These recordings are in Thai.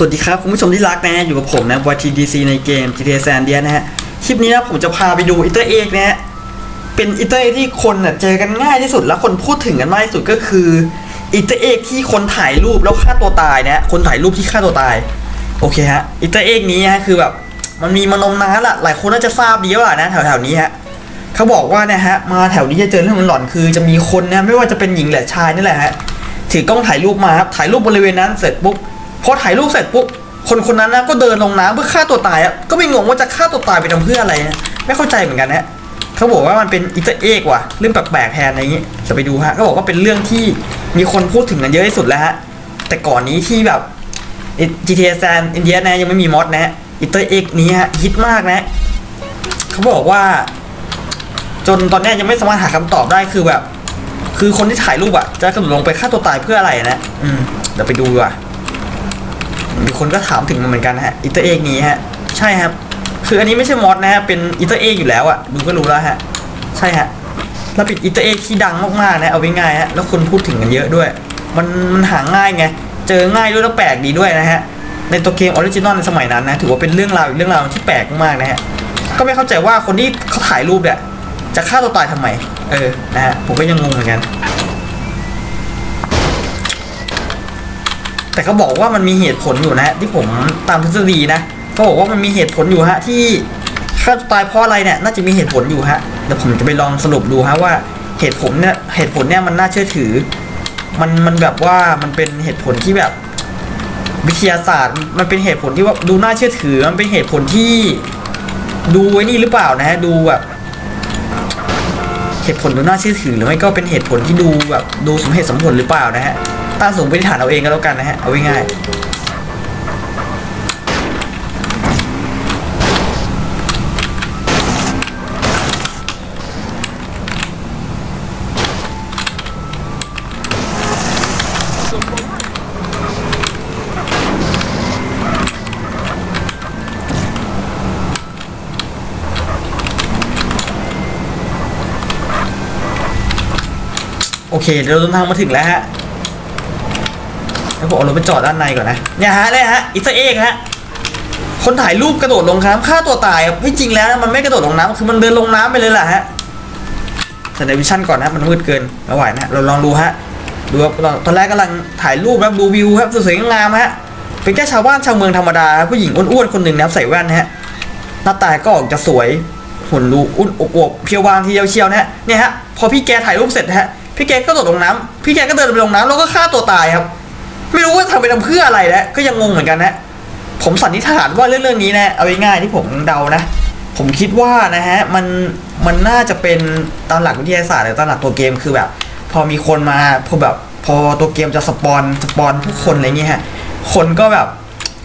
สวัสดีครับ คุณผู้ชมที่รักนะฮะอยู่กับผมนะ YTDC ในเกม GTA San Andreas นะฮะ คลิปนี้นะผมจะพาไปดู Easter Egg นะฮะ เป็น Easter Egg ที่คนนะเจอกันง่ายที่สุดแล้วคนพูดถึงกันมากที่สุดก็คือ Easter Egg ที่คนถ่ายรูปแล้วฆ่าตัวตายนะฮะคนถ่ายรูปที่ฆ่าตัวตาย โอเคฮะ Easter Egg นี้ฮะคือแบบมันมีมานมนานละหลายคนน่าจะทราบดีว่านะแถวๆนี้ฮะเขาบอกว่านะฮะมาแถวนี้จะเจอเรื่องหลอนคือจะมีคนนะไม่ว่าจะเป็นหญิงหรือชายนี่แหละฮะถือกล้องถ่ายรูปมาครับถ่ายรูปบริเวณนั้นเสร็จปุ๊บ อถ่ายรูปเสร็จปุ๊บคนคนนั้นนะก็เดินลงน้ำเพื่อฆ่าตัวตายอะก็ไม่งงว่าจะฆ่าตัวตายไปทำเพื่ออะไรนะไม่เข้าใจเหมือนกันนะเขาบอกว่ามันเป็นอิตาเอกว่ะเรื่องแปลกๆแทนอะไรอย่างงี้จะไปดูฮะเขาบอกว่าเป็นเรื่องที่มีคนพูดถึงกันเยอะที่สุดแล้วฮะแต่ก่อนนี้ที่แบบ GTA San Andreas นะยังไม่มีมอดนะอิตาเอกนี้ฮะฮิตมากนะเขาบอกว่า จนตอนนี้ยังไม่สามารถหาคำตอบได้คือแบบ คือคนที่ถ่ายรูปอะจะกระโดดลงไปฆ่าตัวตายเพื่ออะไรนะอืมเดี๋ยวไปดูดีกว่า มีคนก็ถามถึงมันเหมือนกันนะฮะ Easter Egg นี้ฮะ ใช่ครับ คืออันนี้ไม่ใช่ mod นะฮะ เป็น Easter Egg อยู่แล้วอะดูก็รู้แล้วฮะ ใช่ฮะแล้วเป็น Easter Egg ที่ดังมากๆนะเอาไว้ง่ายฮะ แล้วคนพูดถึงกันเยอะด้วย มันมันหาง่ายไง เจอง่ายด้วยแล้วแปลกดีด้วยนะฮะ ในตัวเกม original ในสมัยนั้นนะ ถือว่าเป็นเรื่องราวอีกเรื่องราวที่แปลกมากนะฮะ ก็ไม่เข้าใจว่าคนที่เขาถ่ายรูปเนี่ยจะฆ่าตัวตายทำไม เออ นะฮะ ผมก็ยังงงเหมือนกัน แต่เขาบอกว่ามันมีเหตุผลอยู่นะฮะที่ผมตามทฤษฎีนะเขาบอกว่ามันมีเหตุผลอยู่ฮะที่ฆ่าตัวตายเพราะอะไรเนี่ยน่าจะมีเหตุผลอยู่ฮะเดี๋ยวผมจะไปลองสรุปดูฮะว่าเหตุผลเนี่ยเหตุผลเนี่ยมันน่าเชื่อถือ มันมันแบบว่ามันเป็นเหตุผลที่แบบ วิทยาศาสตร์ มันเป็นเหตุผลที่ว่าดูน่าเชื่อถือ มันเป็นเหตุผลที่ดูไว้นี่หรือเปล่านะฮะดูแบบเหตุผลดูน่าเชื่อถือ หรือไม่ก็เป็นเหตุผลที่ดูแบบดูสมเหตุสมผลหรือเปล่านะฮะ ตั้งสมมติฐานเอาเองก็แล้วกันนะฮะ เอาง่ายโอเคเดี๋ยวเราเดินทางมาถึงแล้วฮะ แล้วผมเอารถไปจอดด้านในก่อนนะเนี่ยฮะเนี่ยฮะอิสเอกฮะคนถ่ายรูปกระโดดลงน้ำฆ่าตัวตายที่จริงแล้วมันไม่กระโดดลงน้ำคือมันเดินลงน้ำไปเลยแหละฮะแต่ในวิชั่นก่อนนะมันมืดเกินไม่ไหวนะเราลองดูฮะดูครับตอนแรกกำลังถ่ายรูปแบบดูวิวครับสวยๆงามฮะเป็นแค่ชาวบ้านชาวเมืองธรรมดาผู้หญิงอ้วนๆคนหนึ่งนะครับใส่แว่นฮะหน้าตาก็ออกจะสวยหุ่นดูอุ่นอบอวบเพียวบางทีเดียวเชียวนะฮะเนี่ยฮะพอพี่แกถ่ายรูปเสร็จฮะพี่แกก็โดดลงน้ำพี่แกก็เดินไปลงน้ำแล้วก็ฆ่าตัวตายครับ ไม่รู้ว่าทำไปทำเพื่ออะไรนะก็ยังงงเหมือนกันนะผมสันนิษฐานว่าเรื่องเรื่องนี้นะเอาง่ายๆที่ผมเดานะ ผมคิดว่านะฮะมันมันน่าจะเป็นตามหลักวิทยาศาสตร์หรือตามหลักตัวเกมคือแบบ พอมีคนมาพอแบบพอตัวเกมจะสปอนสปอนผู้คนอะไรเงี้ยฮะคนก็แบบ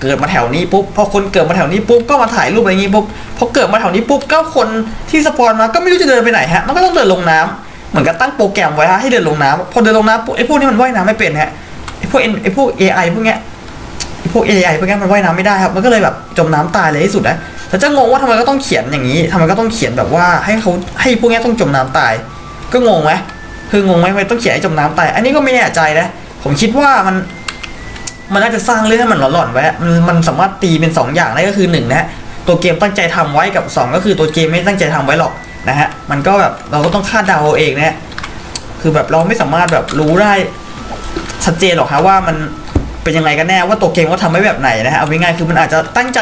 เกิดมาแถวนี้ปุ๊บพอคนเกิดมาแถวนี้ปุ๊บก็มาถ่ายรูปอะไรเงี้ปุ๊บพอเกิดมาแถวนี้ปุ๊บก็คนที่สปอนมาก็ไม่รู้จะเดินไปไหนฮะมันก็ต้องเดินลงน้ำเหมือนกับตั้งโปรแกรมไว้ฮะให้เดินลงน้ำพอเดินลงน้ำปุ๊บไอ้พวกนี้มันว่ายน้ำไม่เป็นฮะ พวกไอ้พวก AI พวกเนี้ยไอพวก AI พวกเนี้ยมันว่ายน้ำไม่ได้ครับ มันก็เลยแบบจมน้ำตายเลยที่สุดนะแต่จะงงว่าทำไมก็ต้องเขียนอย่างนี้ทำไมก็ต้องเขียนแบบว่าให้เขาให้พวกเนี้ยต้องจมน้ำตาย ก็งงไหมคืองงไหมทำไมต้องเขียนให้จมน้ำตาย อันนี้ก็ไม่แน่ใจนะ ผมคิดว่ามัน มันน่าจะสร้างเรื่องให้มันหลอนๆไว้มันมันสามารถตีเป็นสองอย่างได้ก็คือหนึ่งนะฮะตัวเกมตั้งใจทำไว้กับสองก็คือตัวเกมไม่ตั้งใจทำไว้หรอกนะฮะ มันก็แบบเราก็ต้องคาดเดาเอาเองนะ คือแบบเราไม่สามารถแบบรู้ได้ ชัดเจนหรอกฮะว่ามันเป็นยังไงกันแน่ว่าตัวเกมเขาทำไว้แบบไหนนะฮะเอาง่ายๆคือมันอาจจะตั้งใจ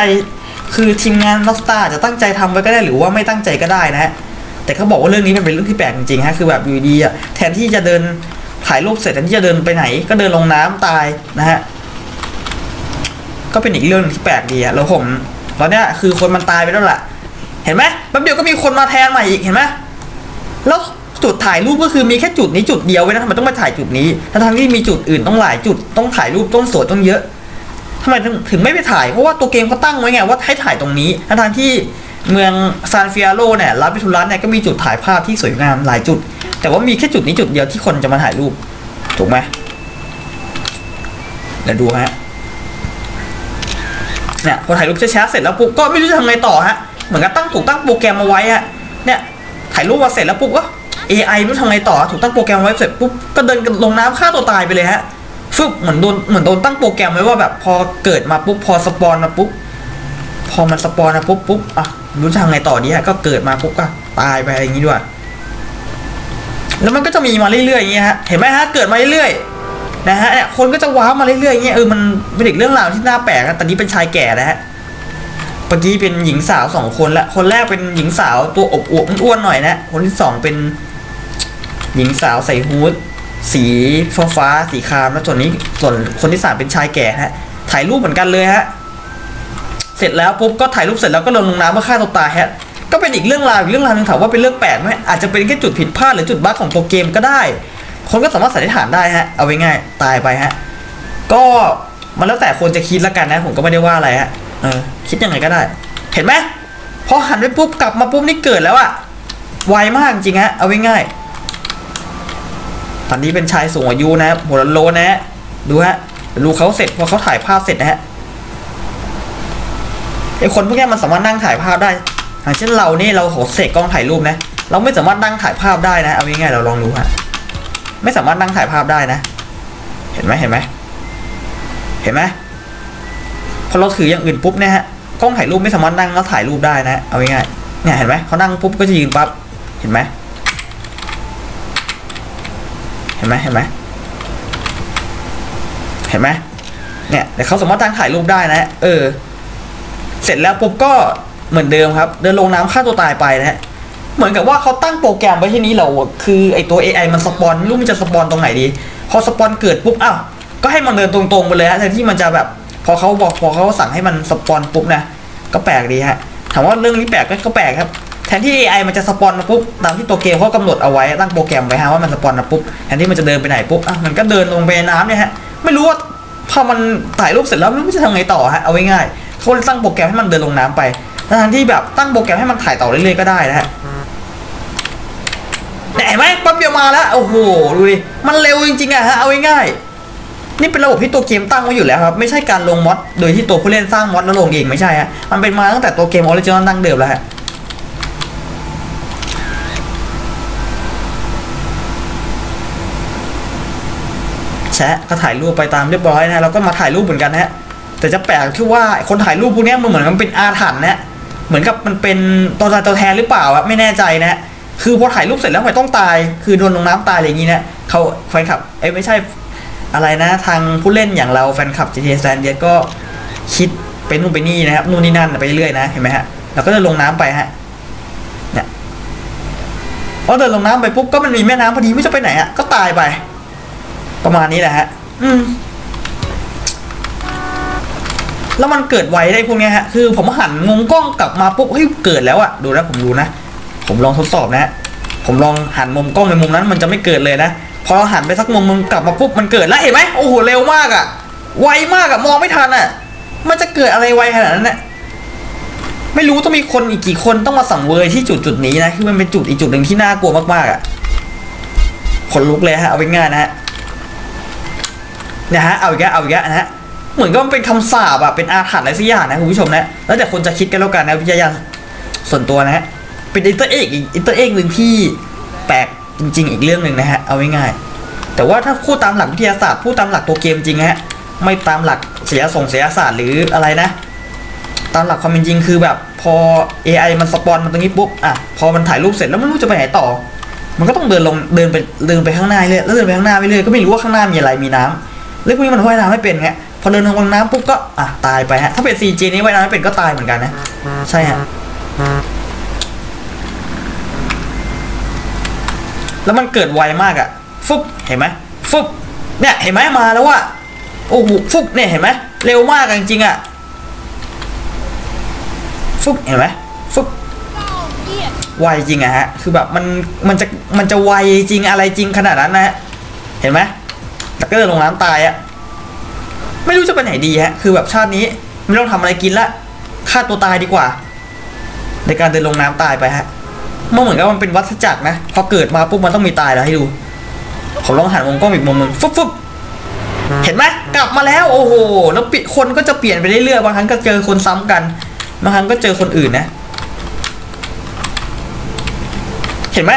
คือทีมงานล็อกสตาร์จะตั้งใจทำไว้ก็ได้หรือว่าไม่ตั้งใจก็ได้นะฮะแต่เขาบอกว่าเรื่องนี้มันเป็นเรื่องที่แปลกจริงๆฮะคือแบบอยู่ดีอะแทนที่จะเดินถ่ายรูปเสร็จแทนที่จะเดินไปไหน ก็เดินลงน้ำตายนะฮะก็เป็นอีกเรื่องที่แปลกดีอะแล้วผมตอนเนี้ยคือคนมันตายไปแล้วล่ะ เห็นไหมแป๊บเดียวก็มีคนมาแทนใหม่อีกเห็นไหมแล้ว จุดถ่ายรูปก็คือมีแค่จุดนี้จุดเดียวไว้ยนะทำไมต้องมาถ่ายจุดนี้ทั้งที่มีจุดอื่นต้องหลายจุดต้องถ่ายรูปต้องสวยต้องเยอะทำไมถึงถึงไม่ไปถ่ายเพราะว่าตัวเกมเขาตั้งไว้ไงว่าให้ถ่ายตรงนี้ทั้งที่เมืองซานฟิอาโรเนี่ยลาปิทูรัสเนี่ยก็มีจุดถ่ายภาพที่สวยงามหลายจุด แต่ว่ามีแค่จุดนี้จุดเดียวที่คนจะมาถ่ายรูป ถูกไหมเดี๋ยวดูฮะเนี่ยพอถ่ายรูปช้าๆเสร็จแล้วปุ๊บก็ไม่รู้จะทำไงต่อฮะ เหมือนกับตั้งถูกตั้งโปรแกรมมาไว้ฮะเนี่ยถ่ายรูปมาเสร็จแล้วปุ๊บก็ AI ไม่รู้ทำไงต่อถูกตั้งโปรแกรมไว้เสร็จปุ๊บก็เดินลงน้ำฆ่าตัวตายไปเลยฮะฟึบเหมือนโดนเหมือนโดนตั้งโปรแกรมไว้ว่าแบบพอเกิดมาปุ๊บพอสปอนมาปุ๊บพอมันสปอนมาปุ๊บปุ๊บอะรู้ทางไงต่อดีฮะก็เกิดมาปุ๊บก็ตายไปอะไรอย่างงี้ด้วย แล้วมันก็จะมีมาเรื่อยๆอย่างเงี้ยฮะเห็นไหมฮะเกิดมาเรื่อยๆนะฮะเนี่ยคนก็จะว้าวมาเรื่อยๆอย่างเงี้ยเออมันเป็นอีกเรื่องราวที่น่าแปลกนะตอนนี้เป็นชายแก่นะฮะเมื่อกี้เป็นหญิงสาวสองคนละคนแรกเป็นหญิงสาวตัวอบอวบอ้วนหน่อยนะคนที่สองเป็น หญิงสาวใส่ฮูดสีฟ้าฟ้าสีครามแล้วส่วนนี้ส่วนคนที่สามเป็นชายแก่ฮะ ถ่ายรูปเหมือนกันเลยฮะ เสร็จแล้วปุ๊บก็ถ่ายรูปเสร็จแล้วก็ลงลงน้ำเพื่อฆ่าตัวตายฮะก็เป็นอีกเรื่องราวอีกเรื่องราวนึงถามว่าเป็นเรื่องแปลกไหมอาจจะเป็นแค่จุดผิดพลาดหรือจุดบั๊กของตัวเกมก็ได้ คนก็สามารถสันนิษฐานได้ฮะ เอาไว้ง่ายตายไปฮะ ก็มันแล้วแต่คนจะคิดล้วกันนะ ผมก็ไม่ได้ว่าอะไรฮะเออคิดยังไงก็ได้ เห็นไหมพอหันไปปุ๊บกลับมาปุ๊บนี่เกิดแล้วอะไวมากจริงฮะเอาไว้ง่าย ตอนนี้เป็นชายสูงอายุนะหัวโลนะฮะดูฮะดูเขาเสร็จพอเขาถ่ายภาพเสร็จนะฮะไอคนพวกนี้มันสามารถนั่งถ่ายภาพได้อย่างเช่นเรานี่เราขอเสกกล้องถ่ายรูปนะ เราไม่สามารถนั่งถ่ายภาพได้นะ เอาง่ายๆเราลองดูฮะไม่สามารถนั่งถ่ายภาพได้นะ เห็นไหมเห็นไหมเห็นไหมพอเราถืออย่างอื่นปุ๊บเนี่ยฮะกล้องถ่ายรูปไม่สามารถนั่งแล้วถ่ายรูปได้นะ เอาง่ายๆเนี่ยเห็นไหมเขานั่งปุ๊บก็จะยืนปั๊บเห็นไหม เห็นไหมเห็นไหมเห็นไหมเนี่ยแต่เขาสามารถตั้งถ่ายรูปได้นะ เออ เสร็จแล้วปุ๊บก็เหมือนเดิมครับ เดินลงน้ำฆ่าตัวตายไปนะฮะเหมือนกับว่าเขาตั้งโปรแกรมไว้ที่นี้เราคือไอตัว AI มันสปอนไม่รู้มันจะสปอนตรงไหนดี พอสปอนเกิดปุ๊บอ้าวก็ให้มันเดินตรงๆไปเลยฮะแทนที่มันจะแบบ พอเขาบอกพอเขาสั่งให้มันสปอนปุ๊บนะก็แปลกดีฮะถามว่าเรื่องนี้แปลกก็แปลกครับ แทนที่ AI มันจะสปอนมาปุ๊บตามที่ตัวเกมเขากำหนดเอาไว้ตั้งโปรแกรมไว้ฮะว่ามันสปอนมาปุ๊บแทนที่มันจะเดินไปไหนปุ๊บอะมันก็เดินลงไปน้ำเนี่ยฮะไม่รู้ว่าพอมันถ่ายรูปเสร็จแล้วมันจะทำไงต่อฮะเอาไว้ง่ายเขาเลยตั้งโปรแกรมให้มันเดินลงน้ำไปทั้งที่แบบตั้งโปรแกรมให้มันถ่ายต่อเรื่อยๆก็ได้นะฮะเห็นไหมปั๊บเดียวมาแล้วโอ้โหดูดิมันเร็วจริงๆอะฮะเอาไว้ง่ายนี่เป็นระบบที่ตัวเกมตั้งไว้อยู่แล้วครับไม่ใช่การลง mod โดยที่ตัวผู้เล่นสร้าง mod แล้วลงเองไม่ใช่ฮะมันเป็นมาตั้งแต่ตัวเกม original ดั้งเดิมแล้วฮะ ชะก็ถ่ายรูปไปตามเรียบร้อยนะเราก็มาถ่ายรูปเหมือนกันนะฮะแต่จะแปลกที่ว่าคนถ่ายรูปพวกนี้มันเหมือนมันเป็นอาถรรพ์นะเหมือนกับมันเป็นตัวตายตัวแทนหรือเปล่าอะไม่แน่ใจนะคือพอถ่ายรูปเสร็จแล้วทำไมต้องตาย คือโดนลงน้ำตายอะไรอย่างงี้นะเขาแฟนคลับเอ้ไม่ใช่อะไรนะ ทางผู้เล่นอย่างเราแฟนคลับ GTA San Andreas ก็คิดเป็นนู่นไปนี่นะครับนู่นนี่นั่นไปเรื่อยนะเห็นไหมฮะเราก็จะลงน้ำไปฮะเนี่ยพอเดินลงน้ำไปปุ๊บก็มันมีแม่น้ำพอดีไม่จะไปไหนอะก็ตายไป ประมาณนี้แหละฮะ อืม แล้วมันเกิดไวได้พวกเนี้ยฮะ คือผมหันมุมกล้องกลับมาปุ๊บเฮ้ยเกิดแล้วอะดูนะผมดูนะ ผมลองทดสอบนะฮะผมลองหันมุมกล้องไปมุมนั้น มันจะไม่เกิดเลยนะ พอเราหันไปสักมุมมึงกลับมาปุ๊บมันเกิดแล้วเห็นไหมโอ้โหเร็วมากอะไวมากอะมองไม่ทันอะมันจะเกิดอะไรไวขนาดนั้นนะไม่รู้ต้องมีคนอีกกี่คนต้องมาสั่งเวยที่จุดจุดนี้นะคือมันเป็นจุดอีกจุดหนึ่งที่น่ากลัวมากๆอะขนลุกเลยฮะเอาไปง่ายนะฮะ นะฮะเอาอีกแล้วเอาอีกแล้วนะฮะเหมือนก็เป็นคำสาบอะเป็นอาถรรพ์อะไรสักอย่างนะคุณผู้ชมนะแล้วแต่คนจะคิดกันแล้วกันนะวิทยาส่วนตัวนะฮะเป็น Easter Egg อีก Easter Egg หนึ่งที่แปลกจริง ๆ อีกเรื่องหนึ่งนะฮะเอาง่ายๆแต่ว่าถ้าพูดตามหลักวิทยาศาสตร์พูดตามหลักตัวเกมจริงฮะไม่ตามหลักศิลปส่งศิลปศาสตร์หรืออะไรนะ ตามหลักความเป็นจริงคือแบบพอ AI มัน spawn มาตรงนี้ปุ๊บอะพอมันถ่ายรูปเสร็จแล้วมันรู้จะไปไหนต่อ มันก็ต้องเดินลงเดินไปเดินไปข้างหน้าเรื่อยแล้วเดินไปข้างหน้าไปเรื่อยก็ไม่รู้ว่าข้างหน้ามีอะไรมีน้ำ เรื่องพวกนี้มันว่ายน้ำไม่เป็นฮะพอเดินลงน้ำปุ๊บก็อะตายไปฮะถ้าเป็น CG นี้ว่ายน้ำไม่เป็นก็ตายเหมือนกันนะใช่ฮะแล้วมันเกิดไวมากอะฟุบเห็นไหมฟุบเนี่ยเห็นไหมมาแล้วว่าโอ้โหฟุบเนี่ยเห็นไหมเร็วมากจริงๆอะฟุบเห็นไหมฟุบไวจริงอะฮะ คือแบบมันมันจะมันจะไวจริงอะไรจริงขนาดนั้นนะฮะเห็นไหม แล้วก็เดินลงน้ำตายอะไม่รู้จะไปไหนดีฮะ คือแบบชาตินี้ไม่ต้องทำอะไรกินละฆ่าตัวตายดีกว่า ในการเดินลงน้ำตายไปฮะมันเหมือนกับมันเป็นวัฏจักรนะ พอเกิดมาปุ๊บมันต้องมีตายแล้วให้ดู ผมลองหันมุมกล้องอีกมุมหนึ่งฟุบฟุบเห็นไหมกลับมาแล้วโอ้โหแล้วปิคนก็จะเปลี่ยนไปเรื่อยๆบางครั้งก็เจอคนซ้ำกันบางครั้งก็เจอคนอื่นนะ เห็นไหม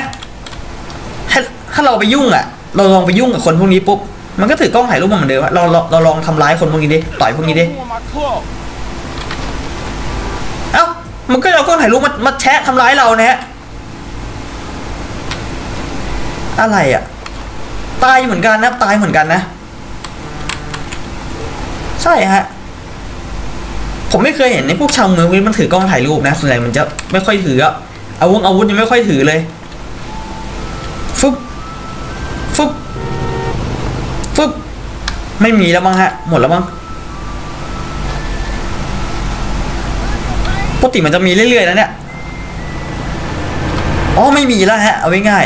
ถ้าถ้าเราไปยุ่งอะ เราลองไปยุ่งกับคนพวกนี้ปุ๊บ มันก็ถือกล้องถ่ายรูปมาเหมือนเดิมอะเราเราเราลองทำร้ายคนพวกนี้ดิต่อยพวกนี้ดิเอ้ามันก็เอากล้องถ่ายรูปมามาแชะทำร้ายเรานะฮะอะไรอะ ตายเหมือนกันนะตายเหมือนกันนะ ใช่ฮะผมไม่เคยเห็นในพวกชาวเมืองมันถือกล้องถ่ายรูปนะส่วนใหญ่มันจะไม่ค่อยถืออะอาวุธอาวุธยังไม่ค่อยถือเลย ไม่มีแล้วมั้งฮะ หมดแล้วมั้งปกติมันจะมีเรื่อยๆนะเนี่ยอ๋อไม่มีแล้วฮะ เอาไว้ง่าย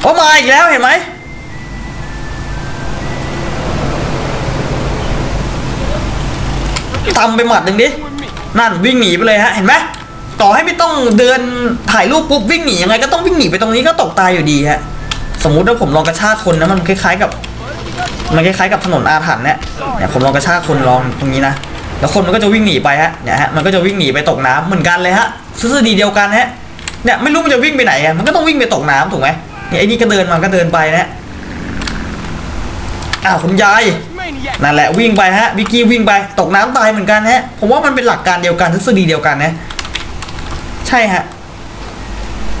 โอ้มาอีกแล้วเห็นไหมตำไปหมัดหนึ่งดินั่นวิ่งหนีไปเลยฮะ เห็นไหมต่อให้ไม่ต้องเดินถ่ายรูปปุ๊บวิ่งหนียังไงก็ต้องวิ่งหนีไปตรงนี้ก็ตกตายอยู่ดีฮะ สมมุติว่าผมลองกระชากคนนะมันคล้ายๆกับ มันคล้ายๆกับถนนอาถรรพ์เนี่ยเนี่ยผมลองกระชากคนลองตรงนี้นะแล้วคนมันก็จะวิ่งหนีไปฮะเนี่ยฮะมันก็จะวิ่งหนีไปตกน้ำเหมือนกันเลยฮะซื่อดีเดียวกันฮะเนี่ยไม่รู้มันจะวิ่งไปไหนอะมันก็ต้องวิ่งไปตกน้ำถูกไหมเนี่ยไอ้นี่ก็เดินมาก็เดินไปนะฮะอ้าวคุณยายนั่นแหละวิ่งไปฮะวิกกี้วิ่งไปตกน้ำตายเหมือนกันฮะผมว่ามันเป็นหลักการเดียวกันทฤษฎีเดียวกันนะใช่ฮะ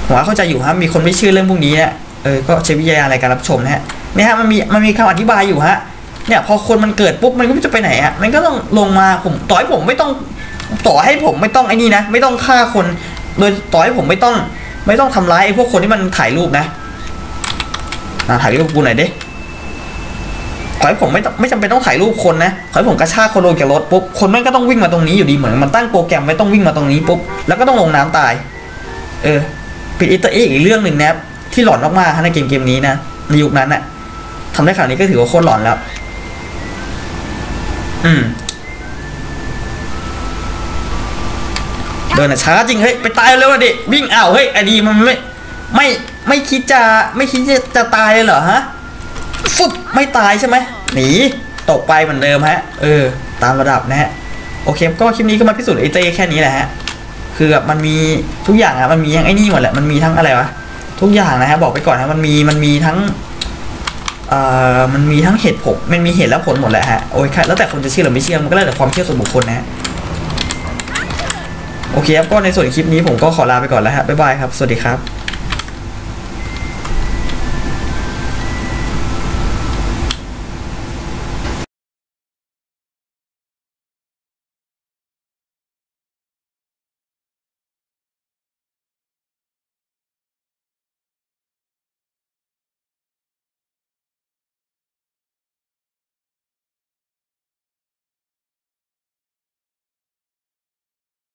ผมว่าเข้าใจอยู่ฮะมีคนไม่เชื่อเรื่องพวกนี้เนี่ยเออก็ใช้วิทยาในการรับชมนะฮะ เนี่ยฮะมันมีมันมีคำอธิบายอยู่ฮะเนี่ยพอคนมันเกิดปุ๊บมันก็ไม่จะไปไหนฮะมันก็ต้องลงมาผมต่อให้ผมไม่ต้องต่อให้ผมไม่ต้องไอ้นี่นะ ไม่ต้องฆ่าคน โดยต่อให้ผมไม่ต้อง ไม่ต้องทำร้ายไอ้พวกคนที่มันถ่ายรูปนะอะถ่ายรูปกูหน่อยดิขอให้ผมไม่ไม่จำเป็นต้องถ่ายรูปคนนะขอให้ผมกระชากคนลงจากรถปุ๊บ คนม่งก็ต้องวิ่งมาตรงนี้อยู่ดีเหมือนมันตั้งโปรแกรมไว้ต้องวิ่งมาตรงนี้ปุ๊บ แล้วก็ต้องลงน้ำตาย เออเป็นอิตาเอกอีกเรื่องหนึ่งนะที่หลอนมากๆฮะในเกมเกมนี้นะในยุคนั้นน่ะ ทำได้ขนาดนี้ก็ถือว่าโคตรหลอนแล้ว อืมเดินอะช้าจริงเฮ้ยไปตายเร็วๆดิวิ่งอ้าวเฮ้ยไอดีมันไม่ไม่ไม่คิดจะไม่คิดจะจะตายเลยเหรอฮะฟึบไม่ตายใช่ไหมหนีตกไปเหมือนเดิมฮะ เออ ตามระดับนะฮะโอเค ก็คลิปนี้ก็มาพิสูจน์ไอเต้แค่นี้แหละฮะคือแบบมันมีทุกอย่างอะมันมีทั้งไอ้นี่หมดแหละมันมีทั้งอะไรวะทุกอย่างนะฮะบอกไปก่อนนะมันมีมันมีทั้ง มันมีทั้งเหตุผลมันมีเหตุและผลหมดแหละฮะโอ้ยแล้วแต่คนจะเชื่อหรือไม่เชื่อมันก็แล้วแต่ความเชื่อส่วนบุคคลนะฮะโอเคครับก็ในส่วนคลิปนี้ผมก็ขอลาไปก่อนแล้วฮะบ๊ายบายครับ สวัสดีครับ